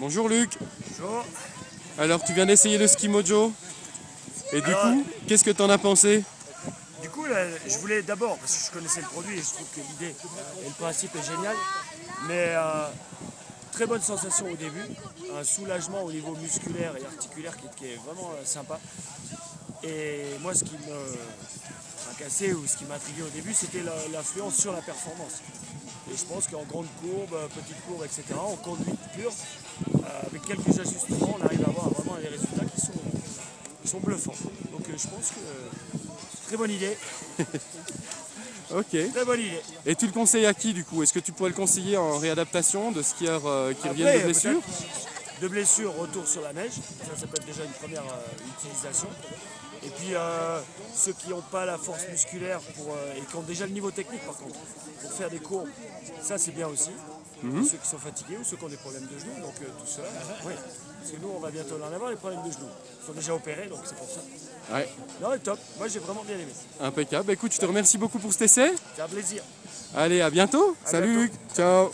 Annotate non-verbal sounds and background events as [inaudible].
Bonjour Luc. Bonjour. Alors tu viens d'essayer le ski mojo Et du Alors, coup, qu'est-ce que t'en as pensé Du coup, là, je voulais d'abord, parce que je connaissais le produit et je trouve que l'idée et le principe est génial, mais euh, très bonne sensation au début, un soulagement au niveau musculaire et articulaire qui, qui est vraiment euh, sympa. Et moi, ce qui me tracassait ou ce qui m'intriguait au début, c'était l'influence sur la performance. Et je pense qu'en grande courbe, euh, petite courbe, etc., en conduite pure, euh, avec quelques ajustements, on arrive à avoir vraiment des résultats qui sont, qui sont bluffants. Donc euh, je pense que très bonne idée, [laughs] Ok. très bonne idée. Et tu le conseilles à qui du coup? Est-ce que tu pourrais le conseiller en réadaptation de skieurs qui reviennent de blessures De blessures, retour sur la neige, ça, ça peut être déjà une première euh, utilisation. Et puis euh, ceux qui n'ont pas la force musculaire pour, euh, et qui ont déjà le niveau technique par contre, pour faire des courbes, ça c'est bien aussi. Mhm. Ceux qui sont fatigués ou ceux qui ont des problèmes de genoux, donc tout cela, oui. Parce que nous on va bientôt en avoir les problèmes de genoux. Ils sont déjà opérés donc c'est pour ça. Ouais, Non mais top, moi j'ai vraiment bien aimé. impeccable. Bah, écoute, je te remercie beaucoup pour cet essai. C'est un plaisir. Allez, à bientôt. À Salut bientôt. Ciao.